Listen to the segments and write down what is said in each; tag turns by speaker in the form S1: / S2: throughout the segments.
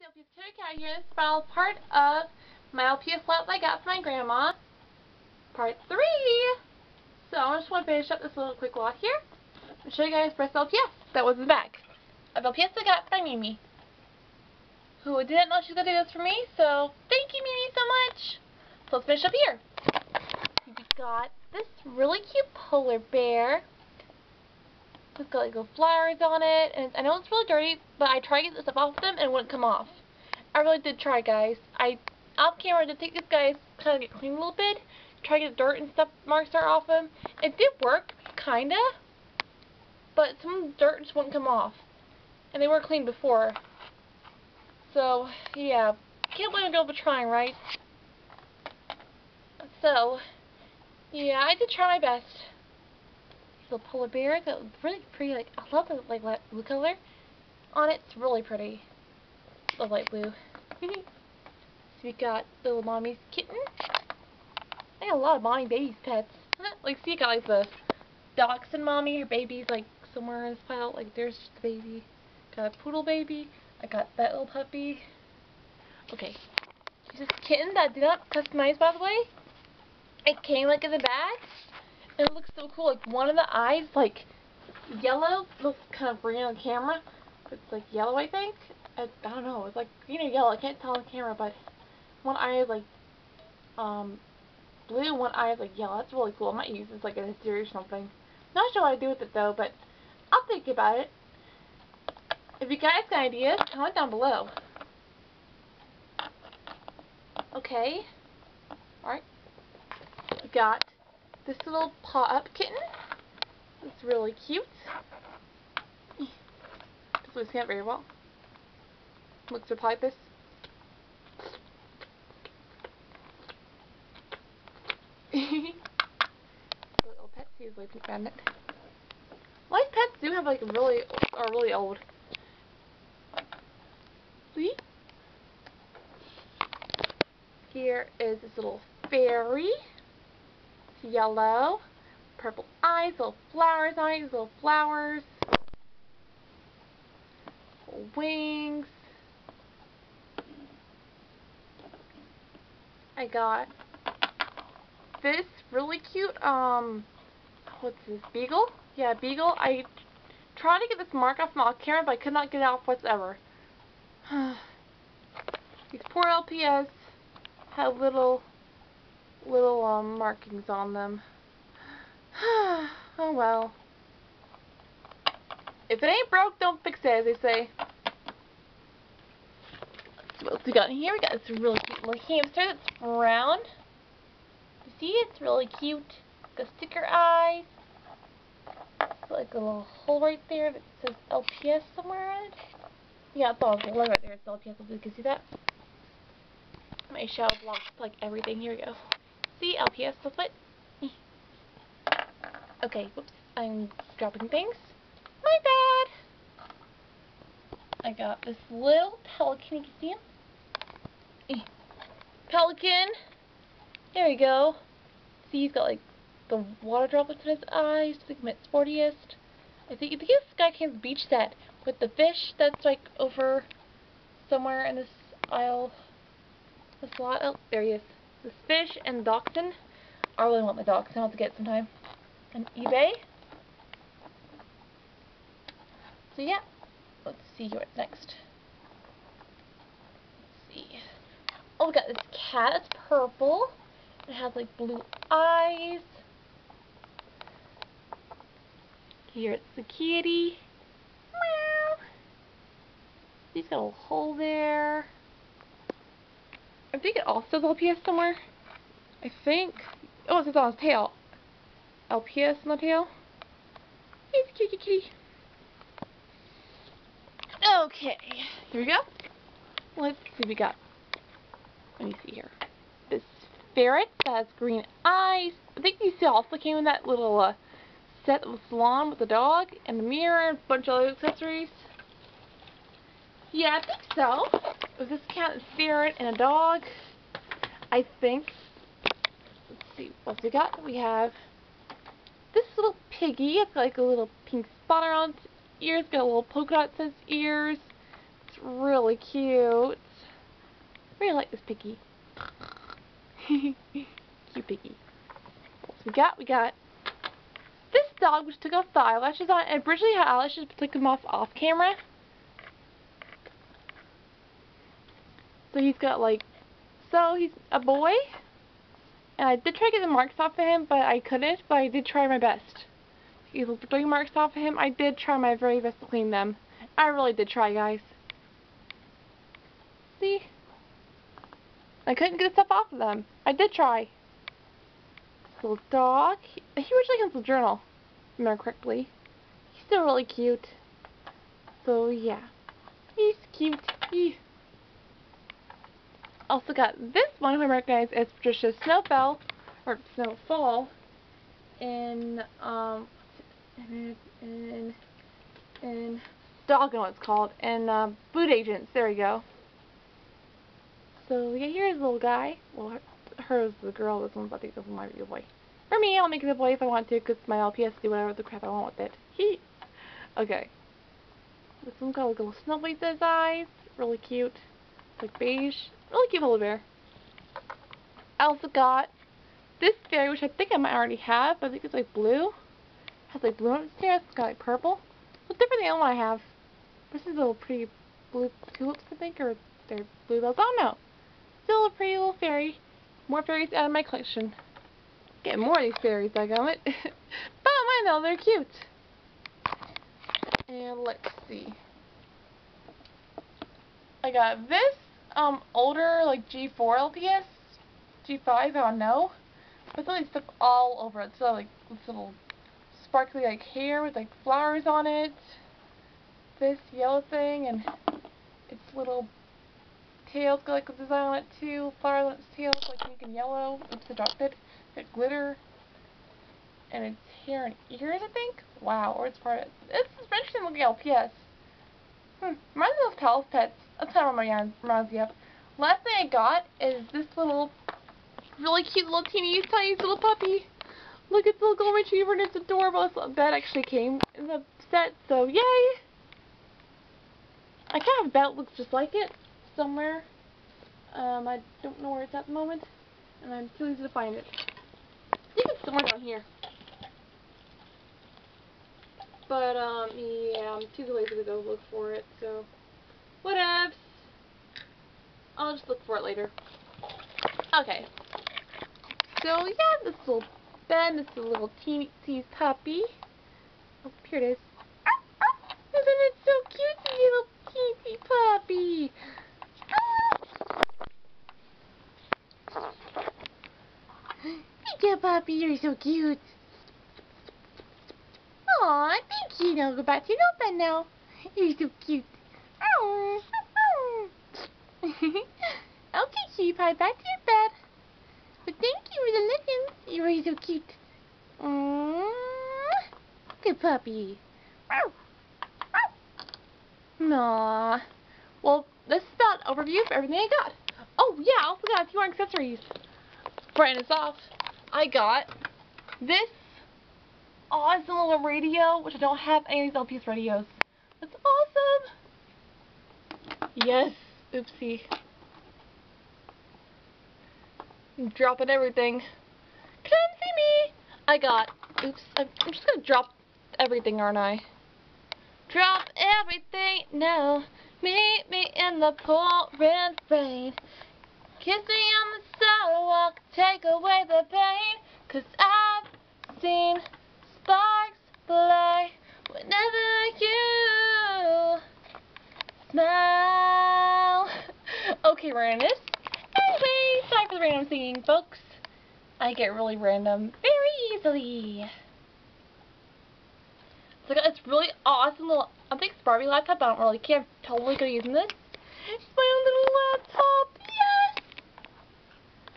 S1: LPS Kitter Katter here. This is all part of my LPS lot I got from my grandma. Part 3! So I just want to finish up this little quick walk here and show you guys first LPS that was in the back. Of LPS I got by Mimi. Who didn't know she was going to do this for me, so thank you Mimi so much! So let's finish up here. We got this really cute polar bear it's got like little flowers on it, and I know it's really dirty, but I tried to get the stuff off them and it wouldn't come off. I really did try, guys. I, off camera, did take this guy's kind of get clean a little bit, try to get dirt and stuff marks are off him. It did work, kinda, but some dirt just wouldn't come off. And they were clean before. So, yeah, can't blame a girl for trying, right? So, yeah, I did try my best little polar bear. That really pretty. Like I love the like blue color on it. It's really pretty. The light blue. so we got little mommy's kitten. I got a lot of mommy babies pets. like see, I got like the dachshund mommy. Her baby's like somewhere in this pile. Like there's just the baby. Got a poodle baby. I got that little puppy. Okay. This kitten that I did not customize by the way. It came like in the bag it looks so cool. Like one of the eyes, like yellow, looks kind of green on camera. It's like yellow, I think. I, I don't know. It's like green or yellow. I can't tell on camera, but one eye is like um blue, one eye is like yellow. That's really cool. I might use this like in a series or something. Not sure what I do with it though, but I'll think about it. If you guys got ideas, comment down below. Okay. Alright. Got this little paw-up kitten. It's really cute. Doesn't really stand very well. Looks just like this. little pet sees like it. A lot of pets do have like really are really old. See? Here is this little fairy yellow, purple eyes, little flowers on it, little flowers, wings. I got this really cute, um, what's this, beagle? Yeah, beagle. I tried to get this mark off my camera, but I could not get it off whatsoever. These poor LPS have little little um, markings on them. oh well. If it ain't broke, don't fix it, as they say. What else we got in here? We got this really cute little hamster that's brown. You see, it's really cute. Got sticker eyes. Like a little hole right there that says LPS somewhere on it. Yeah, it's all look right there. It's LPS. You can see that. My shadow blocks like everything. Here we go. See, LPS booklet. okay, whoops, I'm dropping things. My bad. I got this little pelican, you can see him. Eh, pelican. There we go. See, he's got like the water droplets in his eyes make him sportiest. I think, I think this guy came to the beach set with the fish that's like over somewhere in this aisle. This lot. Oh, there he is. This fish and dachshund. I really want the dachshund. I'll have to get sometime And eBay. So yeah, let's see what's next. Let's see. Oh, we got this cat. It's purple. It has like blue eyes. Here it's the kitty. Meow. He's got a hole there. I think it also says LPS somewhere. I think. Oh, it says on his tail. LPS on the tail. He's a kitty kitty. Okay, here we go. Let's see what we got. Let me see here. This ferret that has green eyes. I think these also came in that little uh, set of salon with the dog and the mirror and a bunch of other accessories. Yeah, I think so. With this cat, a ferret, and a dog, I think. Let's see what we got. We have this little piggy. It's like a little pink spot around its ears. Got a little polka dot says ears. It's really cute. Really like this piggy. cute piggy. So we got, we got this dog which took off the eyelashes on, and originally had eyelashes but took them off off camera. So he's got like, so he's a boy, and I did try to get the marks off of him, but I couldn't, but I did try my best. He's three marks off of him, I did try my very best to clean them. I really did try, guys. See? I couldn't get the stuff off of them. I did try. This Little dog. He, originally comes with journal, if I remember correctly. He's still really cute. So, yeah. He's cute. Also got this one who I recognize as Patricia Snowfell, or Snowfall, in, um, in, in, in, doggone what it's called, in, uh, Boot Agents, there we go. So, yeah, here's a little guy. Well, her is the girl, this one's about to be a boy. For me, I'll make it a boy if I want to, because my LPS do whatever the crap I want with it. He. Okay. This one's got like little snowflakes eyes. Really cute. It's like beige. Really cute polar bear. I also got this fairy, which I think I might already have, but I think it's like blue. It has like blue on its hair. It's got like purple. It's different than the one I have. This is a little pretty blue tulips, I think, or they're bluebells. I don't know. Still a pretty little fairy. More fairies out of my collection. Get more of these fairies, I got it. but mine though, they're cute. And let's see. I got this um older like G4 LPS, G5, I don't know. But something stuck all over it. So like this little sparkly like hair with like flowers on it. This yellow thing and its little tail's got like a design on it too. Flowers on its like pink and yellow. It's the dark bit. Got glitter. And its hair and ears, I think. Wow, or it's part of it. It's interesting looking LPS. Hmm. Reminds me of Pal's Pets. That's of what my reminds me of. Last thing I got is this little, really cute little teeny tiny little puppy. Look, it's a little golden retriever and it's adorable. That actually came in the set, so yay! I kind of bet it looks just like it somewhere. Um, I don't know where it's at the moment, and I'm too easy to find it. I think it's somewhere down here. But, um, yeah, I'm too lazy to go look for it, so... Whatevs. I'll just look for it later. Okay. So, yeah, this little Ben, this little teeny teeny puppy. Oh, here it is. Isn't it so cute, little teeny puppy? Hey, puppy, you're so cute. Aw, thank you. Now go back to your bed now. You're so cute. okay, Cutie Pie, back to your bed. But thank you for the lickings. You're really so cute. Good puppy. Aww. Well, this is about overview of everything I got. Oh, yeah, I also got a few more accessories. Brighten us off. I got this awesome little radio, which I don't have any of these LPS radios. That's awesome! Yes, oopsie. I'm dropping everything. Come see me! I got, oops, I'm, I'm just gonna drop everything, aren't I? Drop everything now. Meet me in the pouring rain. Kiss me on the sidewalk, take away the pain. Cause I've seen sparks fly whenever you smile. Okay, randomness. Anyway, sorry for the random singing, folks. I get really random very easily. So I got this really awesome little, I think it's Barbie laptop, I don't really care. I'm totally good using this. It's my own little laptop. Yes!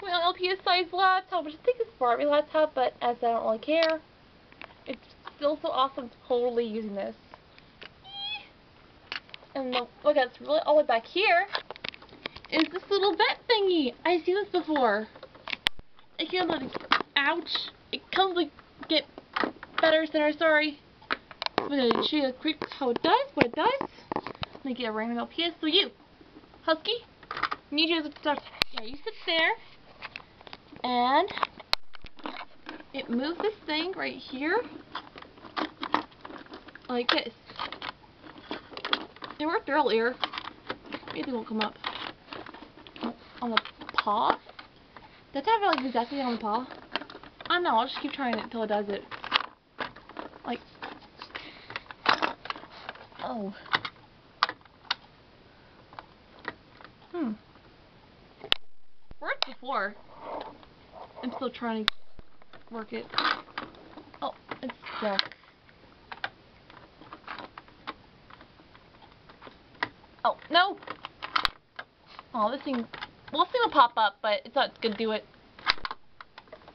S1: My own LPS size laptop, which I think is Barbie laptop, but as I don't really care, it's still so awesome totally using this. And look, look, it's really all the way back here is this little vent thingy. I see this before. It can't like, ouch. It comes like, get better center, sorry. I'm going to show you quick how it does, what it does. Make it a random LPS. So you, Husky, need you to start. Yeah, you sit there, and it moves this thing right here, like this. It worked earlier. Maybe it won't come up on the paw. Does that have like exactly on the paw? I don't know. I'll just keep trying it until it does it. Like, oh. Hmm. Worked before. I'm still trying to work it. Oh, it's stuck. Oh, no! Oh, this thing, well, thing will pop up, but it's not gonna do it.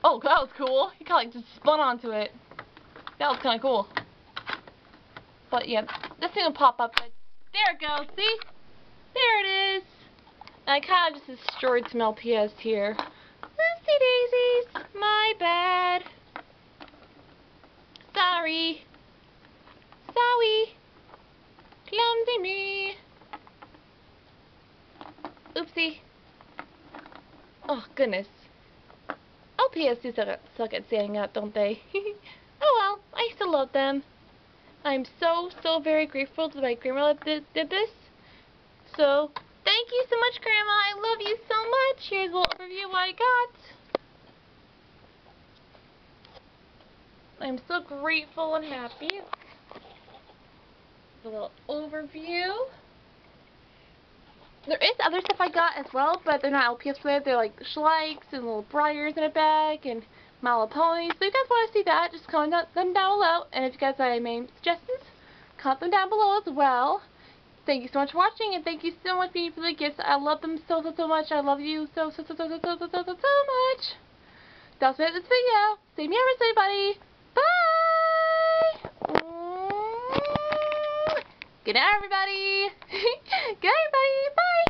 S1: Oh, that was cool. He kind of like just spun onto it. That was kind of cool. But yeah, this thing will pop up. But there it goes. See? There it is. And I kind of just destroyed some LPS here. Oopsie daisies. My bad. Sorry. Sorry. Clumsy me. Oopsie. Oh, goodness. LPS do suck at, standing up, don't they? oh well, I still love them. I'm so, so very grateful that my grandma did, did this. So, thank you so much, Grandma. I love you so much. Here's a little overview of what I got. I'm so grateful and happy. A little overview. There is other stuff I got as well, but they're not LPS related. They're like Schleichs and little Breyers in a bag and My Little Ponies. So if you guys want to see that, just comment them down below. And if you guys have any suggestions, comment them down below as well. Thank you so much for watching, and thank you so much for the gifts. I love them so, so, so much. I love you so, so, so, so, so, so, so, so, so, much. That's it for this video. See me ever, everybody. Good night, everybody. Good night, everybody. Bye!